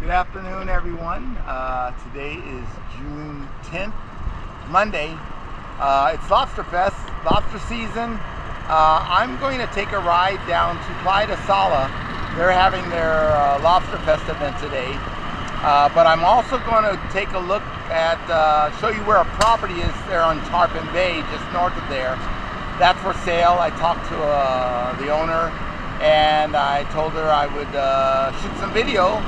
Good afternoon, everyone. Uh, today is June 10th, Monday. Uh, it's Lobster Fest, lobster season. Uh, I'm going to take a ride down to Playa de Sala. They're having their uh, Lobster Fest event today. Uh, but I'm also going to take a look at, uh, show you where a property is there on Tarpon Bay, just north of there. That's for sale. I talked to the owner and I told her I would shoot some video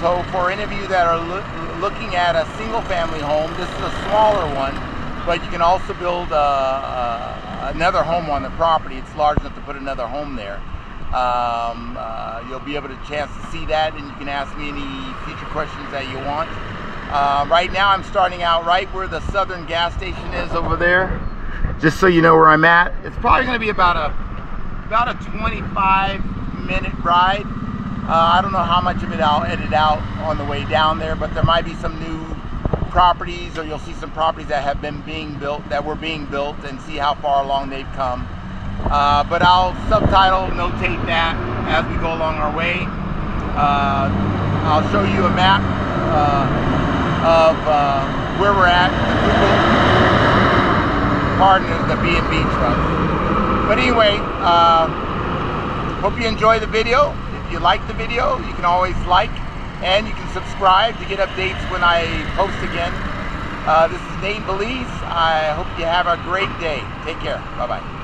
so for any of you that are lo looking at a single family home, this is a smaller one, but you can also build uh, uh, another home on the property. It's large enough to put another home there. Um, uh, you'll be able to chance to see that and you can ask me any future questions that you want. Uh, right now I'm starting out right where the Southern gas station is over there. Just so you know where I'm at. It's probably going to be about a about a 25 minute ride. Uh, I don't know how much of it I'll edit out on the way down there, but there might be some new properties or you'll see some properties that have been being built, that were being built and see how far along they've come. Uh, but I'll subtitle, notate that as we go along our way. Uh, I'll show you a map uh, of uh, where we're at, the pardon the B&B truck. But anyway, uh, hope you enjoy the video you like the video, you can always like and you can subscribe to get updates when I post again. Uh, this is Nate Belize. I hope you have a great day. Take care. Bye-bye.